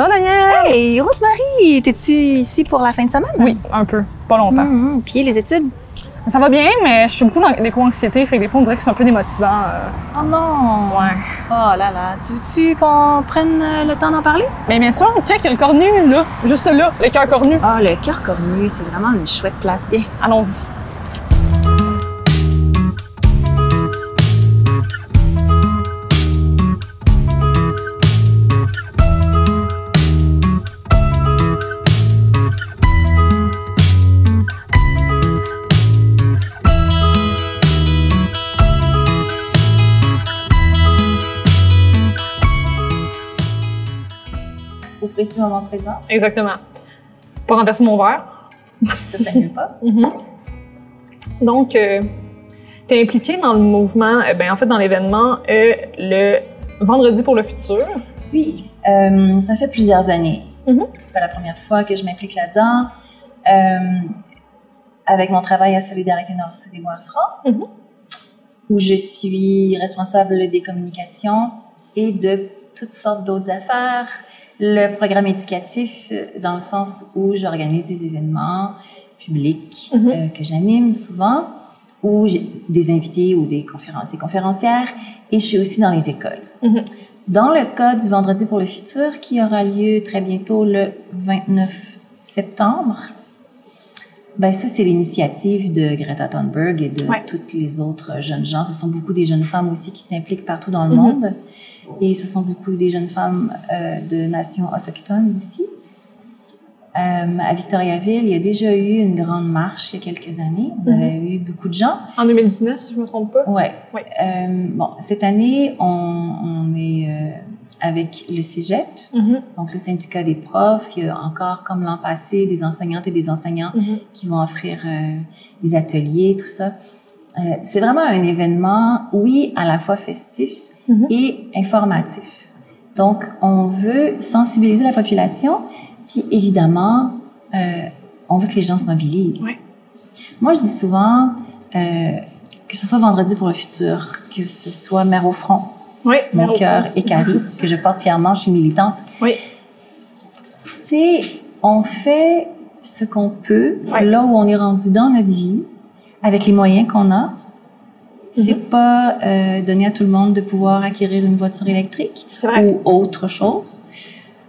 Allô, Daniel! Hey, Rosemary, t'es-tu ici pour la fin de semaine? Oui, un peu. Pas longtemps. Mhm. Puis les études? Ça va bien, mais je suis beaucoup dans l'éco-anxiété, fait que des fois, on dirait que c'est un peu démotivant. euh. Oh non! Ouais. Oh là là. Tu veux-tu qu'on prenne euh, le temps d'en parler? Mais bien sûr, check, il y a le cornu, là. Juste là, le cœur cornu. Ah, le cœur cornu, c'est vraiment une chouette place. Bien. Allons-y. Précis moment présent, Exactement. Pas renverser mon verre. ça s'annule pas. Donc, euh, tu es impliqué dans le mouvement, euh, ben, en fait, dans l'événement euh, le Vendredi pour le futur. Oui, euh, ça fait plusieurs années. Mhm. C'est pas la première fois que je m'implique là-dedans. Euh, avec mon travail à Solidarité Nord-Sud et Bois-Franc, Mhm. où je suis responsable des communications et de toutes sortes d'autres affaires. Le programme éducatif, euh, dans le sens où j'organise des événements publics Mhm. euh, que j'anime souvent, ou j'ai des invités ou des conférenciers conférencières, et je suis aussi dans les écoles. Mhm. Dans le cas du Vendredi pour le futur, qui aura lieu très bientôt le 29 septembre, ben ça, c'est l'initiative de Greta Thunberg et de Ouais. toutes les autres jeunes gens. Ce sont beaucoup des jeunes femmes aussi qui s'impliquent partout dans le Mhm. monde. Et ce sont beaucoup des jeunes femmes euh, de nations autochtones aussi. Euh, à Victoriaville, il y a déjà eu une grande marche il y a quelques années. On Mhm. avait eu beaucoup de gens. En 2019, si je me trompe pas. Ouais. Ouais. Euh, bon, cette année, on, on est euh, avec le Cégep, Mhm. donc le syndicat des profs. Il y a encore, comme l'an passé, des enseignantes et des enseignants Mhm. qui vont offrir des ateliers, tout ça. C'est vraiment un événement, oui, à la fois festif Mhm. et informatif. Donc, on veut sensibiliser la population, puis évidemment, euh, on veut que les gens se mobilisent. Ouais. Moi, je dis souvent, euh, que ce soit Vendredi pour le futur, que ce soit Mère au front, Oui, mon cœur Carrie, que je porte fièrement, je suis militante. Oui. Tu sais, on fait ce qu'on peut là où on est rendu dans notre vie, avec les moyens qu'on a. C'est Mhm. pas euh, donné à tout le monde de pouvoir acquérir une voiture électrique vrai. ou autre chose.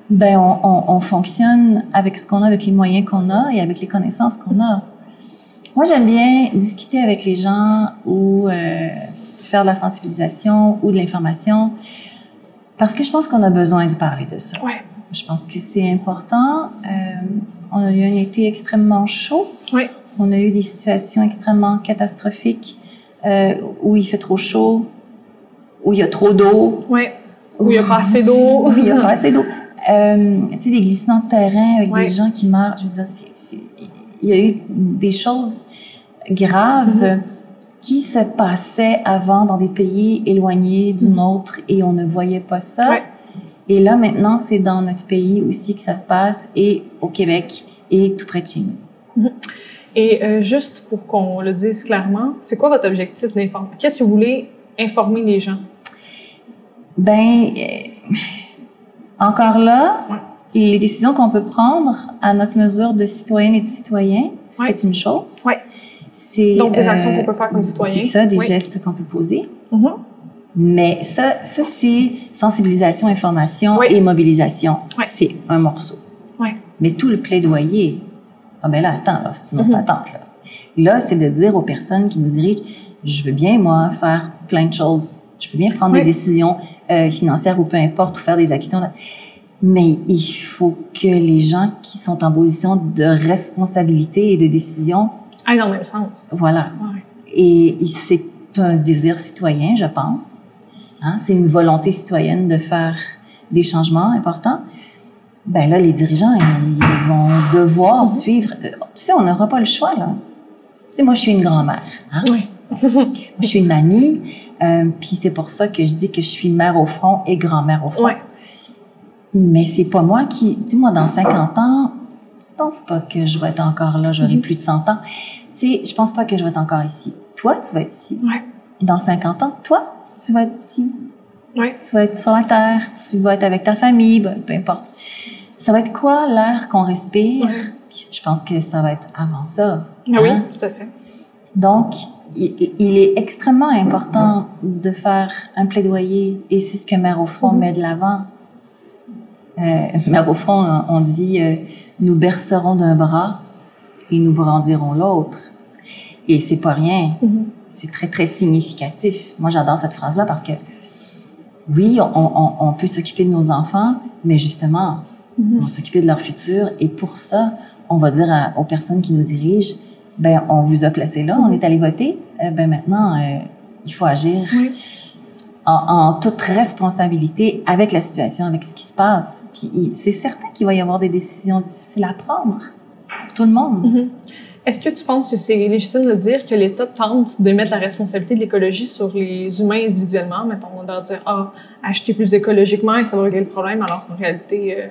Ben, on, on, on fonctionne avec ce qu'on a, avec les moyens qu'on a et avec les connaissances qu'on a. Moi, j'aime bien discuter avec les gens ou euh, faire de la sensibilisation ou de l'information parce que je pense qu'on a besoin de parler de ça. Ouais. Je pense que c'est important. Euh, on a eu un été extrêmement chaud. Oui. On a eu des situations extrêmement catastrophiques euh, où il fait trop chaud, où il y a trop d'eau, Oui. Où il y a pas assez d'eau. où il y a pas assez d'eau. Euh, tu sais, des glissements de terrain avec Ouais. des gens qui meurent. Je veux dire, il y a eu des choses graves Mm-hmm. qui se passaient avant dans des pays éloignés du nôtre et on ne voyait pas ça. Mm-hmm. Ouais. Et là, maintenant, c'est dans notre pays aussi que ça se passe et au Québec et tout près de chez nous. Et euh, juste pour qu'on le dise clairement, c'est quoi votre objectif d'informer? Qu'est-ce que vous voulez informer les gens? Ben, euh, encore là, Ouais. les décisions qu'on peut prendre à notre mesure de citoyenne et de citoyen, Ouais. c'est une chose. Ouais. C'est Donc, des euh, actions qu'on peut faire comme citoyen. C'est ça, des Oui. gestes qu'on peut poser. Mhm. Mais ça, ça c'est sensibilisation, information Oui. et mobilisation. Ouais. C'est un morceau. Mais tout le plaidoyer, ah ben là, attends, là, c'est une autre Mhm. patente, là? Là, c'est de dire aux personnes qui nous dirigent, je veux bien, moi, faire plein de choses. Je peux bien prendre Oui. des décisions euh, financières ou peu importe, ou faire des actions. Mais il faut que les gens qui sont en position de responsabilité et de décision, Aille dans le même sens. voilà, Ouais. et et c'est un désir citoyen, je pense. Hein? C'est une volonté citoyenne de faire des changements importants. Ben là, les dirigeants, ils, vont devoir suivre. euh, Tu sais, on n'aura pas le choix, là. Tu sais, moi, je suis une grand-mère. Hein? Oui. Je suis une mamie. Euh, Puis c'est pour ça que je dis que je suis mère au front et grand-mère au front. Ouais. Mais c'est pas moi qui... Tu sais, moi, dans 50 ans, je pense pas que je vais être encore là. J'aurai Mhm. plus de 100 ans. Tu sais, je pense pas que je vais être encore ici. Toi, tu vas être ici. Ouais. Dans 50 ans, toi, tu vas être ici. Ouais. Tu vas être sur la terre, tu vas être avec ta famille, ben, peu importe. Ça va être quoi l'air qu'on respire? Je pense que ça va être avant ça. Ah oui, hein? tout à fait. Donc, il, il est extrêmement important de faire un plaidoyer, et c'est ce que Mère au front Mhm. met de l'avant. Euh, Mère au front, on dit euh, nous bercerons d'un bras et nous brandirons l'autre. Et c'est pas rien. Mhm. C'est très très significatif. Moi, j'adore cette phrase-là parce que oui, on, on, on peut s'occuper de nos enfants, mais justement, Mhm. on va s'occuper de leur futur. Et pour ça, on va dire à- aux personnes qui nous dirigent, ben, on vous a placé là, on est allé voter, euh, ben maintenant, euh, il faut agir Oui. en, en toute responsabilité avec la situation, avec ce qui se passe. Puis c'est certain qu'il va y avoir des décisions difficiles à prendre pour tout le monde. Mhm. Est-ce que tu penses que c'est légitime de dire que l'État tente de mettre la responsabilité de l'écologie sur les humains individuellement, mettons, de leur dire ah acheter plus écologiquement et ça va régler le problème, alors qu'en réalité, euh,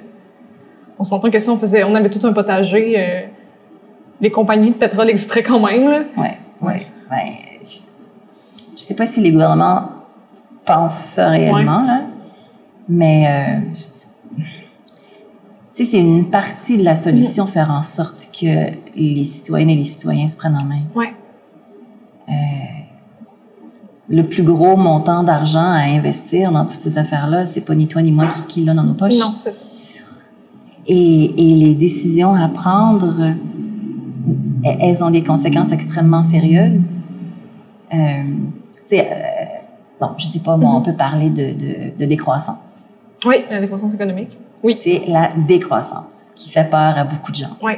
on s'entend que si on faisait, on avait tout un potager, euh, les compagnies de pétrole existeraient quand même. Là. Ouais, ouais, ouais. Je, je sais pas si les gouvernements pensent ça réellement, là, mais euh, je- tu sais, c'est une partie de la solution, faire en sorte que les citoyennes et les citoyens se prennent en main. Ouais. Le plus gros montant d'argent à investir dans toutes ces affaires-là, c'est pas ni toi ni moi qui, qui l'a dans nos poches. Non, c'est ça. Et, et les décisions à prendre, elles ont des conséquences extrêmement sérieuses. Euh, tu sais, euh, bon, je sais pas, moi, on peut parler de, de, de décroissance. Oui, la décroissance économique. Oui. C'est la décroissance qui fait peur à beaucoup de gens. Oui.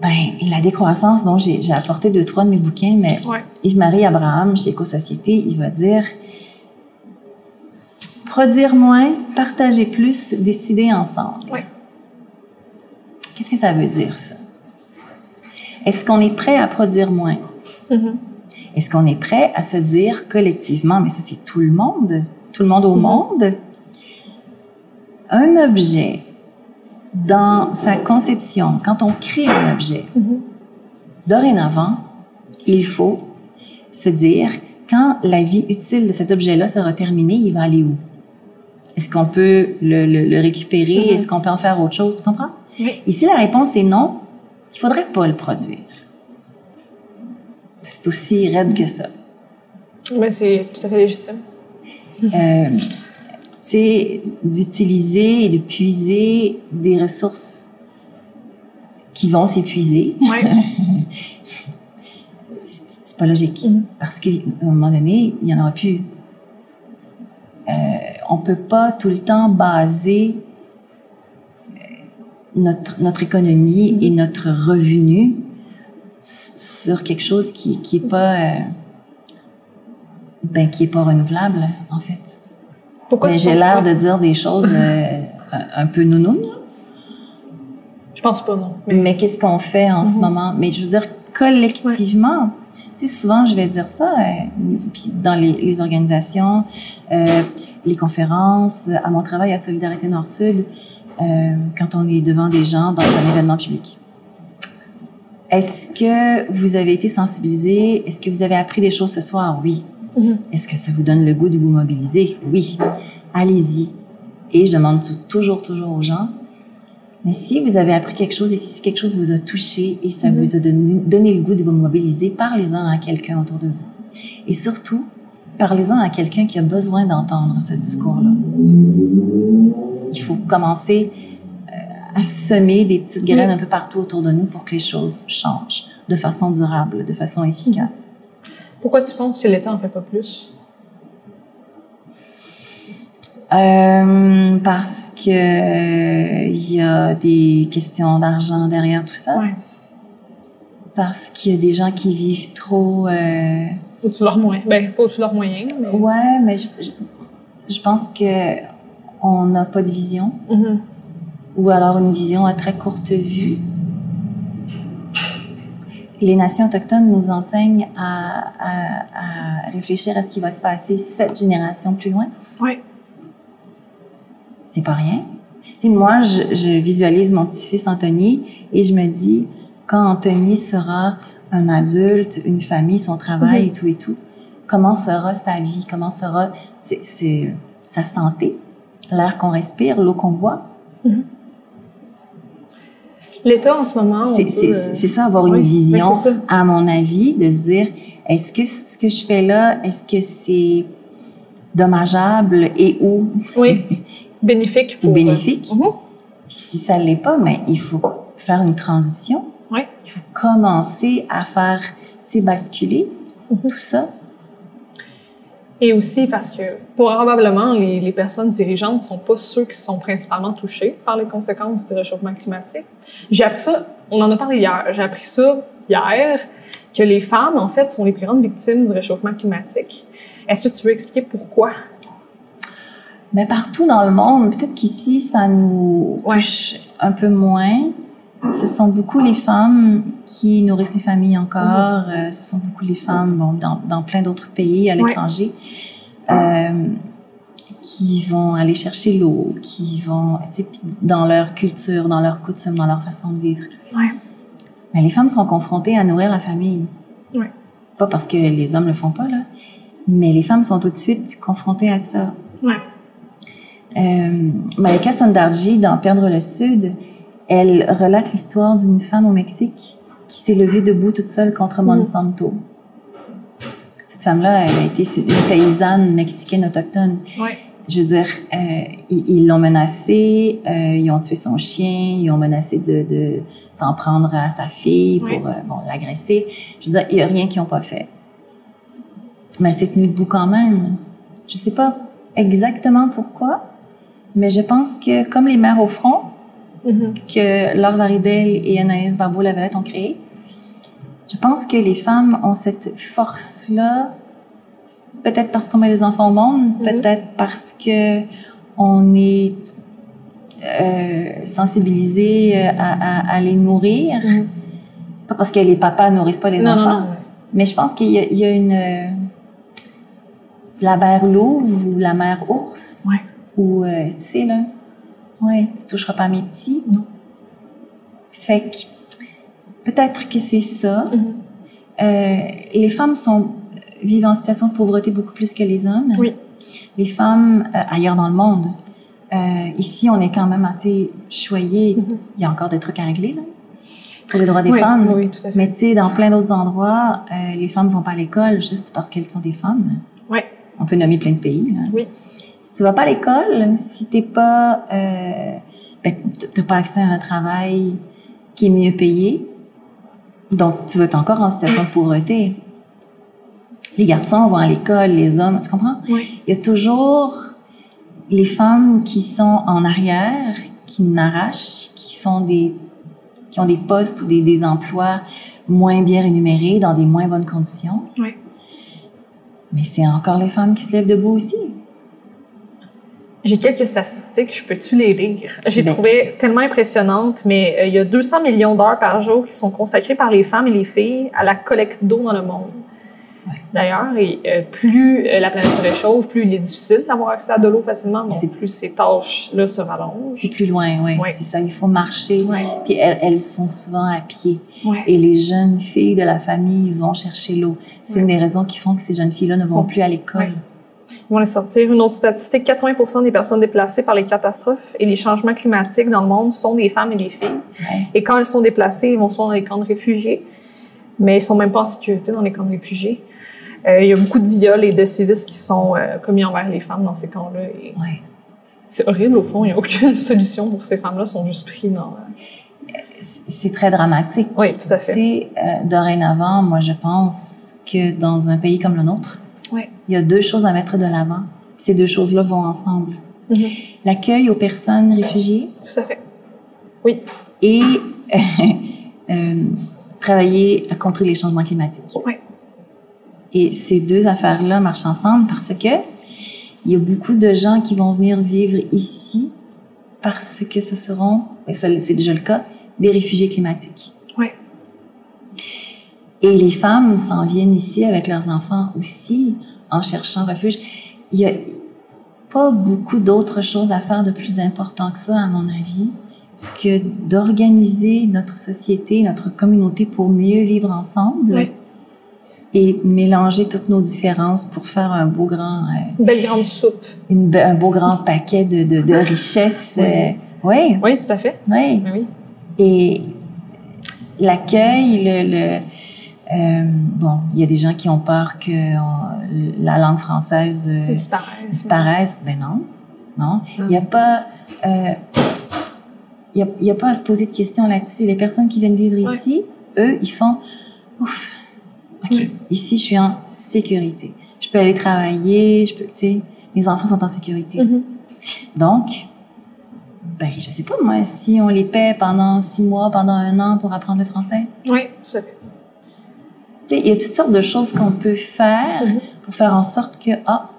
Ben, la décroissance, bon, j'ai apporté deux, trois de mes bouquins, mais. Yves-Marie Abraham, chez Éco-Société, il va dire produire moins, partager plus, décider ensemble. Oui. Qu'est-ce que ça veut dire, ça? Est-ce qu'on est prêt à produire moins? Mhm. Est-ce qu'on est prêt à se dire collectivement, mais ça c'est tout le monde, tout le monde au Mhm. monde, un objet dans sa conception, quand on crée un objet, Mhm. dorénavant, il faut se dire quand la vie utile de cet objet-là sera terminée, il va aller où? Est-ce qu'on peut le, le- le récupérer? Mhm. Est-ce qu'on peut en faire autre chose? Tu comprends? Oui. Et si la réponse est non, il faudrait pas le produire. C'est aussi raide que ça. Mais c'est tout à fait légitime. Euh, c'est d'utiliser et de puiser des ressources qui vont s'épuiser. Oui. C'est pas logique. Mhm. Parce qu'à un moment donné, il y en aura plus. Euh, on peut pas tout le temps baser euh, notre, notre économie et notre revenu sur quelque chose qui, qui est pas, euh, ben, qui est pas renouvelable, en fait. Pourquoi tu j'ai l'air de dire des choses euh, un- peu nounounes. Je pense pas, non. Mais Mais qu'est-ce qu'on fait en ce Mhm. moment? Mais je veux dire, collectivement, tu sais, souvent, je vais dire ça, euh, puis dans les, les organisations, euh, les conférences, à mon travail à Solidarité Nord-Sud, euh, quand on est devant des gens dans un événement public. Est-ce que vous avez été sensibilisé? Est-ce que vous avez appris des choses ce soir? Oui. Mhm. Est-ce que ça vous donne le goût de vous mobiliser? Oui. Allez-y. Et je demande tou- toujours, toujours aux gens, mais si vous avez appris quelque chose et si quelque chose vous a touché et ça Mhm. vous a donné, donné le goût de vous mobiliser, parlez-en à quelqu'un autour de vous. Et surtout, parlez-en à quelqu'un qui a besoin d'entendre ce discours-là. Il faut commencer euh, à semer des petites graines Oui. un peu partout autour de nous pour que les choses changent de façon durable, de façon efficace. pourquoi tu penses que l'État en fait pas plus? Euh, parce que il y a des questions d'argent derrière tout ça. Ouais. Parce qu'il y a des gens qui vivent trop. Euh... Au-dessus de leurs moyens. Ben, pas au-dessus de leurs moyens, mais. Ouais, mais je, je, je pense que on n'a pas de vision, Mhm. ou alors une vision à très courte vue. Les nations autochtones nous enseignent à, à, à réfléchir à ce qui va se passer sept générations plus loin. Ouais. C'est pas rien. Moi, je, je visualise mon petit-fils Anthony et je me dis, quand Anthony sera un adulte, une famille, son travail Mhm. et tout et tout, comment sera sa vie, comment sera c'est, c'est sa santé, l'air qu'on respire, l'eau qu'on boit? Mhm. L'État, en ce moment, C'est euh, c'est ça, avoir oui, une vision, à mon avis, de se dire, est-ce que ce que je fais là, est-ce que c'est dommageable et où? Oui, bénéfique pour... Ou bénéfique. Mhm. Puis si ça l'est pas, mais il faut faire une transition. Oui. Il faut commencer à faire, tu basculer Mhm. tout ça. Et aussi parce que probablement les, les personnes dirigeantes ne sont pas ceux qui sont principalement touchés par les conséquences du réchauffement climatique. J'ai appris ça, on en a parlé hier, j'ai appris ça hier, que les femmes, en fait, sont les plus grandes victimes du réchauffement climatique. Est-ce que tu veux expliquer pourquoi? Mais partout dans le monde, peut-être qu'ici, ça nous Ouais. touche un peu moins. Ce sont beaucoup les femmes qui nourrissent les familles encore. Euh, ce sont beaucoup les femmes bon, dans, dans plein d'autres pays à Ouais. l'étranger euh, qui vont aller chercher l'eau, qui vont, tu sais, dans leur culture, dans leur coutume, dans leur façon de vivre. Ouais. Mais les femmes sont confrontées à nourrir la famille. Ouais. Pas parce que les hommes le font pas, là. Mais les femmes sont tout de suite confrontées à ça. Ouais. Euh, Malika Sondarji, dans Perdre le Sud, elle relate l'histoire d'une femme au Mexique qui s'est levée debout toute seule contre Mhm. Monsanto. Cette femme-là, elle a été une paysanne mexicaine autochtone. Je veux dire, euh, ils l'ont menacée, euh, ils ont tué son chien, ils ont menacé de, de s'en prendre à sa fille pour Oui. euh, bon, l'agresser. Je veux dire, il n'y a rien qu'ils n'ont pas fait. Mais elle s'est tenue debout quand même. Je sais pas exactement pourquoi, mais je pense que comme les mères au front, Mhm. que Laure Varidel et Anaïs Barbeau-Lavalette ont créé. Je pense que les femmes ont cette force-là, peut-être parce qu'on met les enfants au monde, Mhm. peut-être parce que on est euh, sensibilisé euh, à, à- à les nourrir, Mhm. pas parce que les papas nourrissent pas les Non, enfants, non, non. ouais. mais je pense qu'il y, a- il y a une euh, la mère louve ou la mère ours Ouais. Ou euh, tu sais là, ouais, tu toucheras pas à mes petits. Non. Fait que peut-être que c'est ça. Euh, les femmes sont vivent en situation de pauvreté beaucoup plus que les hommes. Oui. Les femmes euh, ailleurs dans le monde. Euh, ici, on est quand même assez choyés. Mhm. Il y a encore des trucs à régler là pour les droits des Oui, femmes. oui, tout à fait. Mais tu sais, dans plein d'autres endroits, les femmes vont pas à l'école juste parce qu'elles sont des femmes. Ouais. On peut nommer plein de pays. là. Oui. Tu vas pas à l'école, si t'es pas, euh, ben, t'as pas accès à un travail qui est mieux payé, donc tu vas être encore en situation de pauvreté. Les garçons vont à l'école, les hommes, tu comprends? Oui. Il y a toujours les femmes qui sont en arrière, qui n'arrachent, qui font des, qui ont des postes ou des, des emplois moins bien rémunérés, dans des moins bonnes conditions. Oui. Mais c'est encore les femmes qui se lèvent debout aussi. J'ai quelques statistiques, je peux-tu les lire? J'ai trouvé tellement impressionnantes, mais euh, il y a 200 millions d'heures par jour qui sont consacrées par les femmes et les filles à la collecte d'eau dans le monde. D'ailleurs, et, euh, plus euh, la planète se réchauffe, plus il est difficile d'avoir accès à de l'eau facilement, donc C'est- plus ces tâches-là se rallongent. C'est plus loin, oui. Ouais. C'est ça, il faut marcher. Ouais. Puis elles, elles sont souvent à pied. Et les jeunes filles de la famille vont chercher l'eau. C'est une des raisons qui font que ces jeunes filles-là ne vont plus à l'école. Vont les sortir. Une autre statistique, 80 des personnes déplacées par les catastrophes et les changements climatiques dans le monde sont des femmes et des filles. Ouais. Et quand elles sont déplacées, ils vont soit dans les camps de réfugiés, mais ils sont même pas en sécurité dans les camps de réfugiés. Euh, il y a beaucoup de viols et de sévices qui sont euh, commis envers les femmes dans ces camps-là. Et Ouais. c'est horrible, au fond. Il n'y a aucune solution pour ces femmes-là. sont juste pris dans... euh, C'est c'est très dramatique. Oui, tout à fait. Sais, euh, dorénavant, moi, je pense que dans un pays comme le nôtre, Il y a deux choses à mettre de l'avant. Ces deux choses-là vont ensemble. Mhm. L'accueil aux personnes réfugiées Tout à fait. Oui. et euh, travailler à contrer les changements climatiques. Ouais. Et ces deux affaires-là marchent ensemble parce que il y a beaucoup de gens qui vont venir vivre ici parce que ce seront, et c'est déjà le cas, des réfugiés climatiques. Et les femmes s'en viennent ici avec leurs enfants aussi en cherchant refuge. Il y a pas beaucoup d'autres choses à faire de plus important que ça, à mon avis, que d'organiser notre société, notre communauté pour mieux vivre ensemble Oui. et mélanger toutes nos différences pour faire un beau grand, euh, Une belle grande soupe. une un beau grand paquet de, de, de richesses. Oui. euh, oui, Oui, tout à fait. oui. Oui. Et l'accueil, le, le euh, bon, il y a des gens qui ont peur que euh, la langue française euh, Disparaissent. disparaisse. Ben non, non. Il n'y a pas, euh, il y a, il y a pas à se poser de questions là-dessus. Les personnes qui viennent vivre ici, eux, ils font, ouf, ok, ici je suis en sécurité. Je peux aller travailler, je peux, tu sais, mes enfants sont en sécurité. Mhm. Donc, ben, je sais pas moi, si on les paie pendant six mois, pendant un an pour apprendre le français. Oui, à fait. Tu sais, il y a toutes sortes de choses qu'on peut faire Mhm. pour faire en sorte que, ah,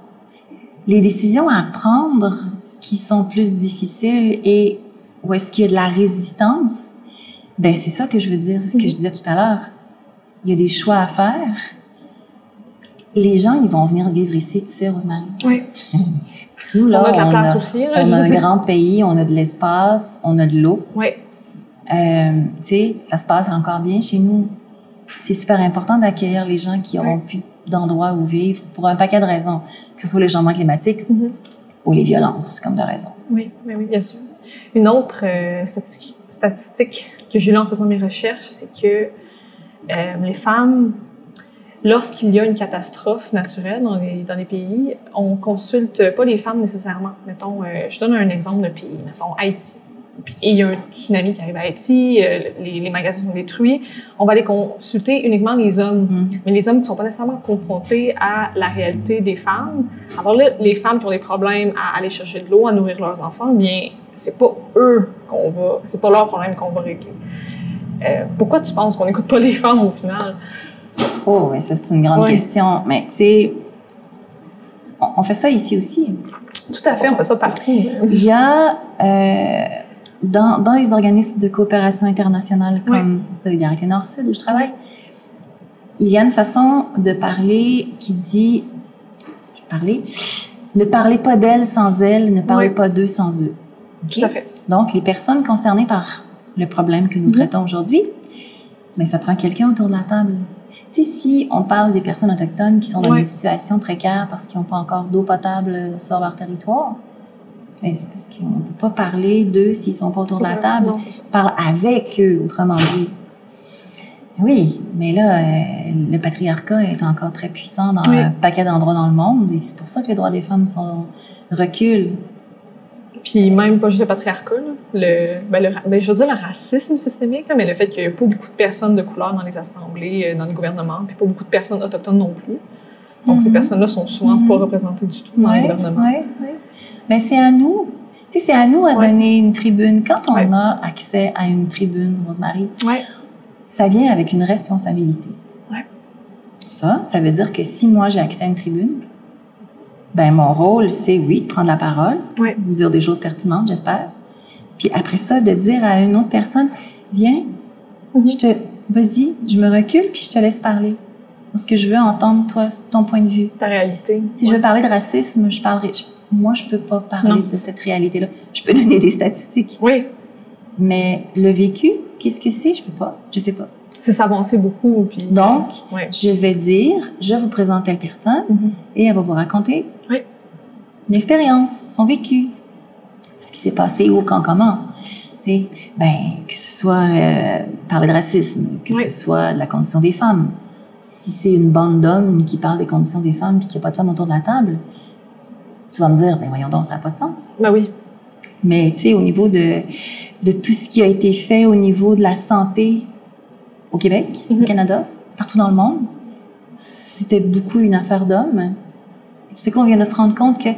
les décisions à prendre qui sont plus difficiles et où est-ce qu'il y a de la résistance, ben, c'est ça que je veux dire, c'est ce que Mhm. je disais tout à l'heure. Il y a des choix à faire. Les gens, ils vont venir vivre ici, tu sais, Rosemary. Oui. Nous, là, on a de la place a, aussi. Là, on a un grand pays, on a de l'espace, on a de l'eau. Oui. Euh, tu sais, ça se passe encore bien chez nous. C'est super important d'accueillir les gens qui auront Ouais. plus d'endroits où vivre pour un paquet de raisons, que ce soit les changements climatiques Mhm. ou les violences, c'est comme de raison. Oui, oui, oui, bien sûr. Une autre euh, statistique, statistique que j'ai lue en faisant mes recherches, c'est que euh, les femmes, lorsqu'il y a une catastrophe naturelle dans les, dans les pays, on consulte pas les femmes nécessairement. Mettons, euh, je donne un exemple de pays, mettons Haïti. Puis- Et il y a un tsunami qui arrive à Haïti, euh, les, les magasins sont détruits. On va aller consulter uniquement les hommes Mhm. mais les hommes qui sont pas nécessairement confrontés à la réalité des femmes. Alors là, les femmes qui ont des problèmes à aller chercher de l'eau, à nourrir leurs enfants, bien, c'est pas eux qu'on va, c'est pas leur problème qu'on va régler. Euh, pourquoi tu penses qu'on n'écoute pas les femmes au final? Oh, ouais, ça c'est une grande Ouais. question. Mais tu sais, on, on fait ça ici aussi. Tout à fait, on fait ça partout. Il y a euh, dans, dans les organismes de coopération internationale comme Solidarité Nord-Sud où je travaille, il y a une façon de parler qui dit, je vais parler, ne parlez pas d'elles sans elles, ne parlez Oui. pas d'eux sans eux. Tout à fait. Donc, les personnes concernées par le problème que nous Mhm. traitons aujourd'hui, mais ça prend quelqu'un autour de la table. Tu sais, si on parle des personnes autochtones qui sont dans Ouais. une situation précaire parce qu'ils n'ont pas encore d'eau potable sur leur territoire, ben, c'est parce qu'on ne peut pas parler d'eux s'ils sont pas autour de la table. Non, parle avec eux, autrement dit. Oui, mais là, euh, le patriarcat est encore très puissant dans Oui. un paquet d'endroits dans le monde et c'est pour ça que les droits des femmes sont reculent. Puis même pas juste le patriarcat, là. le, ben, le, ben, je veux dire le racisme systémique, là, mais le fait qu'il y a pas beaucoup de personnes de couleur dans les assemblées, euh, dans les gouvernements, puis pas beaucoup de personnes autochtones non plus. Donc ces Mhm. personnes-là sont souvent Mhm. pas représentées du tout dans le gouvernement. Oui, oui. Mais c'est à nous. Tu sais, c'est à nous à Ouais. donner une tribune. Quand on Ouais. a accès à une tribune, Rosemary, Ouais. ça vient avec une responsabilité. Ça, ça veut dire que si moi j'ai accès à une tribune, ben mon rôle, c'est oui, de prendre la parole, de dire des choses pertinentes, j'espère. Puis après ça, de dire à une autre personne, viens, Mhm. je te, vas-y, je me recule, puis je te laisse parler. Parce que je veux entendre toi, ton point de vue. Ta réalité. Si je veux parler de racisme, je parlerai. je- moi, je peux pas parler Non, de cette réalité-là. Je peux donner des statistiques, Oui, mais le vécu, qu'est-ce que c'est? Je peux pas. Je sais pas. c'est s'avancer beaucoup. Puis, Donc, ouais. je vais dire, je vous présente telle personne Mhm. et elle va vous raconter Oui. une expérience, son vécu, ce qui s'est passé où, quand, comment. Et, ben, que ce soit euh, parler de racisme, que Oui. ce soit de la condition des femmes. Si c'est une bande d'hommes qui parle des conditions des femmes puis qu'il n'y a pas de femmes autour de la table, tu vas me dire, ben voyons donc, ça n'a pas de sens. Ben oui. Mais tu sais, au niveau de, de tout ce qui a été fait au niveau de la santé au Québec, Mhm. au Canada, partout dans le monde, c'était beaucoup une affaire d'hommes. Tu sais qu'on vient de se rendre compte que,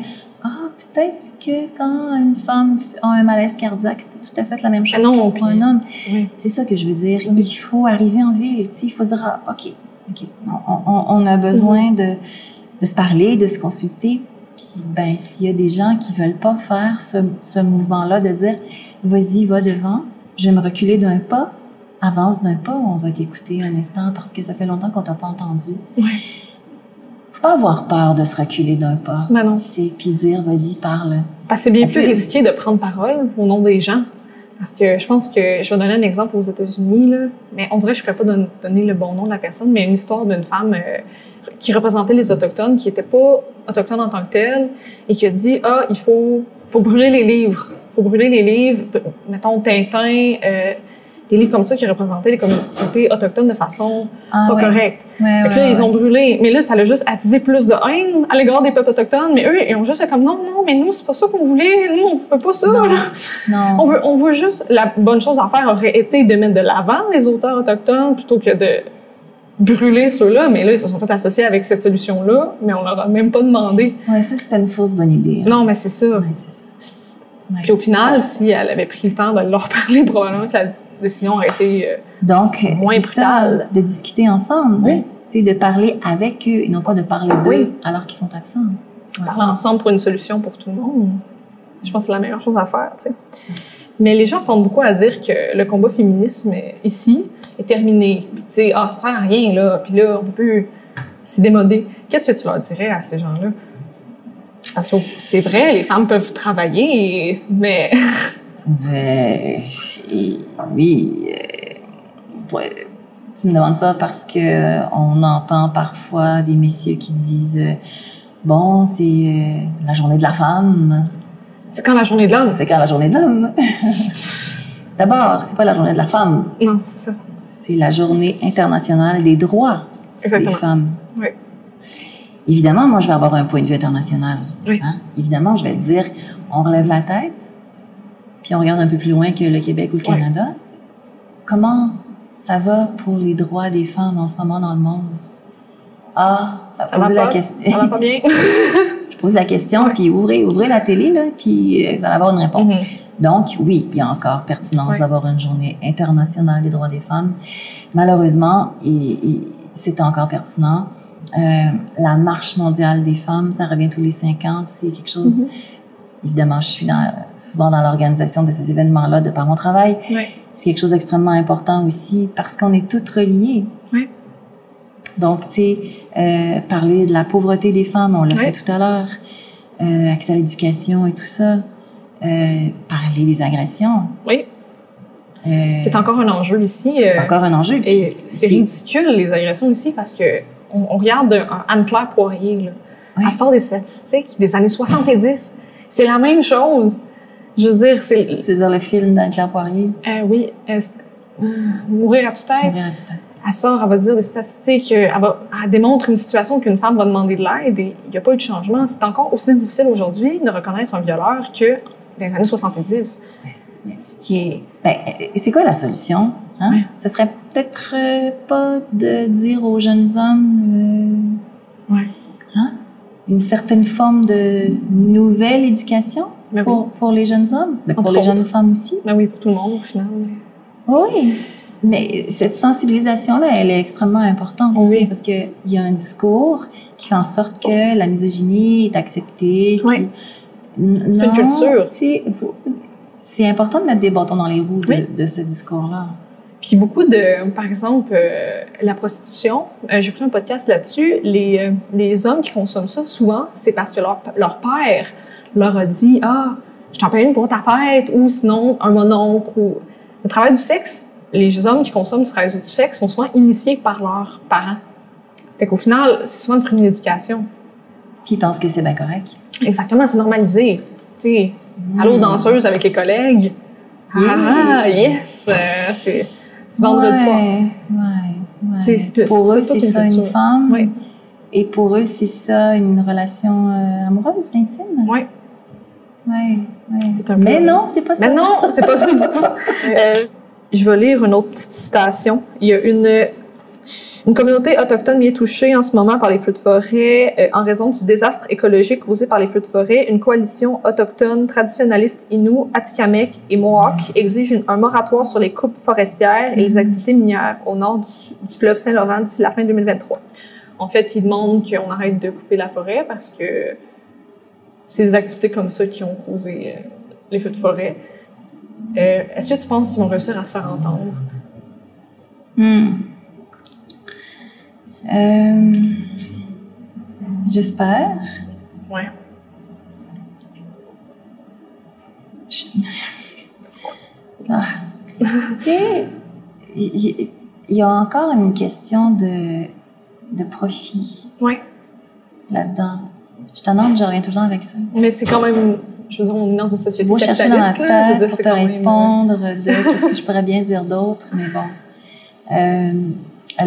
ah, peut-être que quand une femme a un malaise cardiaque, c'est tout à fait la même chose Ah non, que pour un homme. oui. C'est ça que je veux dire. Mhm. Il faut arriver en ville, tu sais, il faut dire, ah, OK, OK, on, on- on a besoin de, de se parler, de se consulter. Puis, ben, s'il y a des gens qui veulent pas faire ce, ce mouvement-là, de dire, vas-y, va devant, je vais me reculer d'un pas, avance d'un pas, on va t'écouter un instant parce que ça fait longtemps qu'on t'a pas entendu. Ouais. Faut pas avoir peur de se reculer d'un pas. Ben non. Tu sais, puis dire, vas-y, parle. Parce que c'est bien plus risqué de prendre parole au nom des gens. Parce que je pense que, je vais donner un exemple aux États-Unis, mais on dirait que je ne pourrais pas don- donner le bon nom de la personne, mais une histoire d'une femme euh, qui représentait les Autochtones, qui n'était pas autochtone en tant que telle, et qui a dit, ah, il faut, faut brûler les livres. faut brûler les livres, mettons Tintin, euh, des livres comme ça qui représentaient les communautés autochtones de façon Ah, pas ouais. correcte. Ouais, Fait que là, ouais, ils ont brûlé. Mais là, ça a juste attisé plus de haine à l'égard des peuples autochtones. Mais eux, ils ont juste fait comme non, non, mais nous, c'est pas ça qu'on voulait. Nous, on veut pas ça. Non. On veut, on veut juste. La bonne chose à faire aurait été de mettre de l'avant les auteurs autochtones plutôt que de brûler ceux-là. Mais là, ils se sont fait associer avec cette solution-là, mais on leur a même pas demandé. Ouais, ça, c'était une fausse bonne idée. hein. Non, mais c'est ça. Ouais, c'est ça. Puis au final, si elle avait pris le temps de leur parler, probablement que la décision aurait été. euh, Donc, Moins c'est brutal. ça, de discuter ensemble, Oui. sais, de parler avec eux et non pas de parler d'eux Oui. alors qu'ils sont absents. Ouais, parler ensemble pour une solution pour tout le monde. Je pense que c'est la meilleure chose à faire, tu sais. Mais les gens tendent beaucoup à dire que le combat féminisme ici est terminé. Tu sais, ah, ça sert à rien, là. Puis là, on peut plus... C'est démodé. Qu'est-ce que tu leur dirais à ces gens-là? Parce que c'est vrai, les femmes peuvent travailler, mais... Ben, et- oui. euh, ouais, tu me demandes ça parce que euh, on entend parfois des messieurs qui disent euh, bon, c'est la journée de la femme. c'est quand la journée de l'homme? C'est quand la journée de l'homme. D'abord, c'est pas la journée de la femme, Non, c'est ça. c'est la journée internationale des droits Exactement. des femmes. Oui. Évidemment, moi, je vais avoir un point de vue international. Oui. Hein? Évidemment, je vais te dire, on relève la tête, puis on regarde un peu plus loin que le Québec ou le. Canada. Comment ça va pour les droits des femmes en ce moment dans le monde? Ah, Ça va, posé la pas, question. ça va pas bien? je pose la question, Ouais. puis ouvrez, ouvrez la télé, là, puis euh, vous allez avoir une réponse. Mhm. Donc, oui, il y a encore pertinence Ouais. d'avoir une journée internationale des droits des femmes. Malheureusement, c'est encore pertinent. Euh, la marche mondiale des femmes, ça revient tous les cinq ans. C'est quelque chose. Mhm. Évidemment, je suis dans, souvent dans l'organisation de ces événements-là de par mon travail. Oui. C'est quelque chose d'extrêmement important aussi parce qu'on est toutes reliées. Oui. Donc, tu sais, euh, parler de la pauvreté des femmes, on l'a Oui. fait tout à l'heure, euh, accès à l'éducation et tout ça, euh, parler des agressions. Oui. C'est encore un enjeu ici. c'est encore un enjeu. Et c'est ridicule, les agressions ici, parce que on, on regarde Anne-Claire Poirier, là. Elle sort des statistiques des années 70. C'est la même chose. Je veux dire, c'est... Tu veux dire le film d'Anne-Claire Poirier? Euh, oui, euh, euh, Mourir à toute tête. Mourir à du temps. Elle sort, elle va dire des statistiques, euh, elle, va, elle démontre une situation qu'une femme va demander de l'aide et il n'y a pas eu de changement. C'est encore aussi difficile aujourd'hui de reconnaître un violeur que dans les années 70. Ce qui est... Ben, euh, c'est quoi la solution? Hein? Ouais. Ce serait peut-être pas de dire aux jeunes hommes Ouais. hein? Une certaine forme de nouvelle éducation oui. pour, les jeunes hommes, mais pour les jeunes femmes aussi? Ben oui, pour tout le monde, au final. Oui, mais cette sensibilisation-là, elle est extrêmement importante Oui. aussi parce qu'il y a un discours qui fait en sorte que la misogynie est acceptée. Oui. C'est une culture. C'est important de mettre des bâtons dans les roues de ce discours-là. Puis beaucoup de, par exemple, euh, la prostitution, euh, j'ai écouté un podcast là-dessus, les, euh, les hommes qui consomment ça, souvent, c'est parce que leur, leur père leur a dit « Ah, je t'en paye une pour ta fête » ou sinon un mononcle ou... Le travail du sexe, les hommes qui consomment du travail du sexe sont souvent initiés par leurs parents. Fait qu'au final, c'est souvent le fruit d'une éducation. Puis ils pensent que c'est bien correct. Exactement, c'est normalisé. Tu sais, Hmm. allô danseuse avec les collègues. Yeah. Ah, yes! euh, c'est c'est vendredi ouais, soir. Ouais, ouais. Pour eux, c'est ça une femme. Oui. Et pour eux, c'est ça une relation euh, amoureuse, intime. Ouais. Peu- Mais non, c'est pas ça. Mais non, c'est pas ça du tout. Euh, je vais lire une autre petite citation. Il y a une, une communauté autochtone bien touchée en ce moment par les feux de forêt euh, en raison du désastre écologique causé par les feux de forêt. Une coalition autochtone traditionnaliste Innu, Atikamekw et Mohawk exige une- un moratoire sur les coupes forestières et les activités minières au nord du, du fleuve Saint-Laurent d'ici la fin 2023. En fait, ils demandent qu'on arrête de couper la forêt parce que c'est des activités comme ça qui ont causé euh, les feux de forêt. Euh, Est-ce que tu penses qu'ils vont réussir à se faire entendre? Hmm. Euh, J'espère. Ouais. Je- Ah. tu sais, il y, a encore une question de, de profit Ouais. là-dedans. Je t'annonce, je reviens tout le temps avec ça. Mais c'est quand même je veux dire, on est dans une société Beau chercher dans la capitaliste, là. Tête dire, pour te même, répondre de qu'est-ce que je pourrais bien dire d'autre, mais bon. Euh,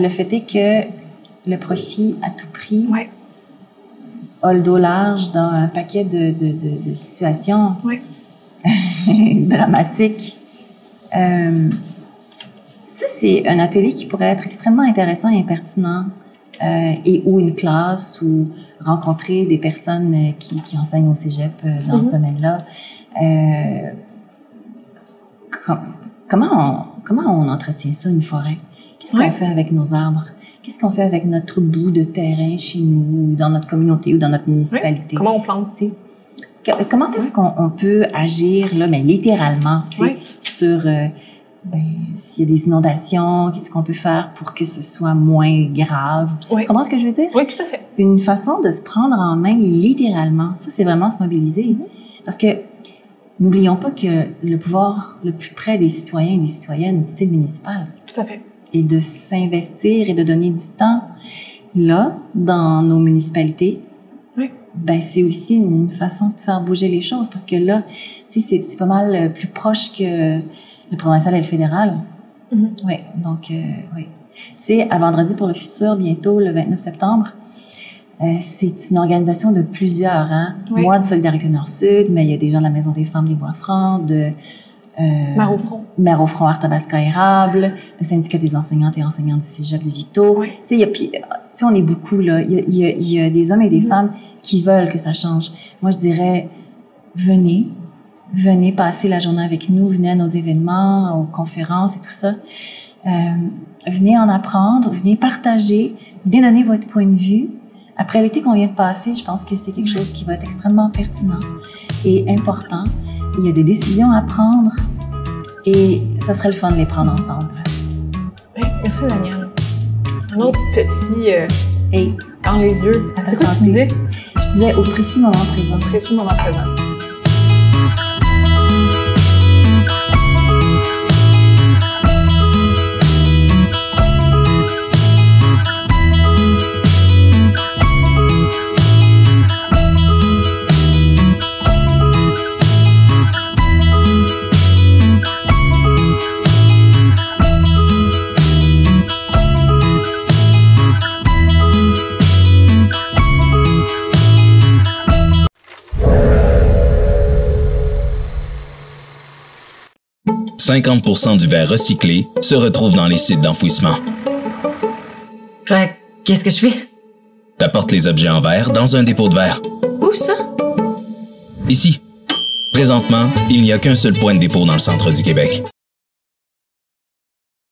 le fait est que le profit à tout prix Ouais. dos large dans un paquet de, de, de, de situations Ouais. dramatiques. Euh, ça, c'est un atelier qui pourrait être extrêmement intéressant et pertinent, euh, et ou une classe, ou rencontrer des personnes euh, qui, qui enseignent au cégep dans ce Mhm. domaine-là. Euh, com- comment, on, comment on entretient ça, une forêt? Qu'est-ce qu'on fait avec nos arbres? Qu'est-ce qu'on fait avec notre bout de terrain chez nous, ou dans notre communauté, ou dans notre municipalité? Comment on plante? Tu sais, que- comment est-ce qu'on on peut agir, là, mais littéralement, Ouais. sur euh, ben, s'il y a des inondations, qu'est-ce qu'on peut faire pour que ce soit moins grave? Ouais. Tu comprends ce que je veux dire? Oui, tout à fait. Une façon de se prendre en main littéralement, ça, c'est vraiment se mobiliser. Parce que n'oublions pas que le pouvoir le plus près des citoyens et des citoyennes, c'est le municipal Tout à fait. Et de s'investir et de donner du temps là, dans nos municipalités, Oui. ben c'est aussi une façon de faire bouger les choses parce que là, tu sais, c'est, pas mal euh, plus proche que le provincial et le fédéral. Mhm. Oui, donc, euh, oui. C'est à Vendredi pour le futur, bientôt, le 29 septembre. Euh, c'est une organisation de plusieurs, hein. Oui. Moi, de Solidarité Nord-Sud, mais il y a des gens de la Maison des femmes des Bois-Francs, de... Euh, Mare au front. Mère au front Arthabasca érable, le syndicat des enseignantes et enseignants du cégep de Victo. Oui. Tu sais, il y a, puis, euh, tu sais, on est beaucoup, là. Il y a, y a, y a des hommes et des Mhm. femmes qui veulent que ça change. Moi, je dirais, venez, venez passer la journée avec nous, venez à nos événements, aux conférences et tout ça. Euh, venez en apprendre, venez partager, venez donner votre point de vue. Après l'été qu'on vient de passer, je pense que c'est quelque chose qui va être extrêmement pertinent et important. Il y a des décisions à prendre et ça serait le fun de les prendre ensemble. Merci, Daniel. Un autre petit euh, Et dans les yeux. C'est quoi tu santé. disais? je disais au précis moment présent. Précieux moment présent. « 50% du verre recyclé se retrouve dans les sites d'enfouissement. Fait que, qu'est-ce que je fais? T'apportes les objets en verre dans un dépôt de verre. Où ça? Ici. Présentement, il n'y a qu'un seul point de dépôt dans le centre du Québec.